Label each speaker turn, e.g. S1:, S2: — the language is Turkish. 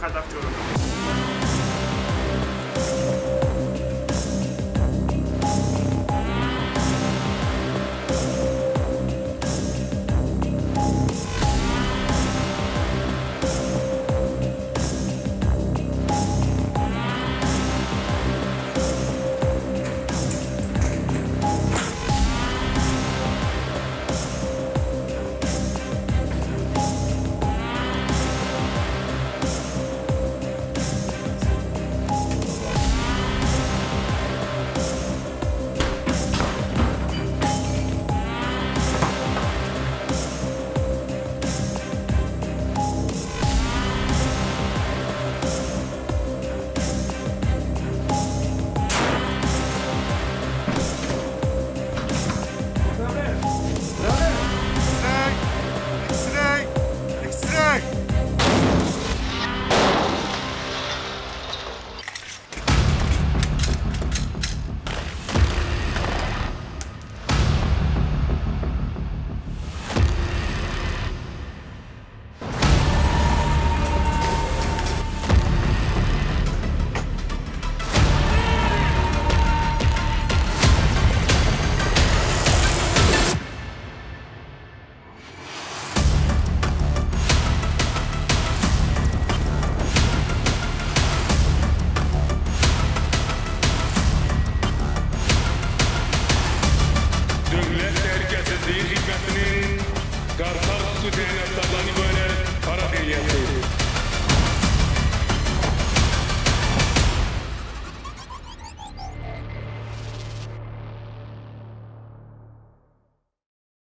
S1: kadar Çorum'da. Millet Erkesesi hizmetinin Kartal Sütü'ne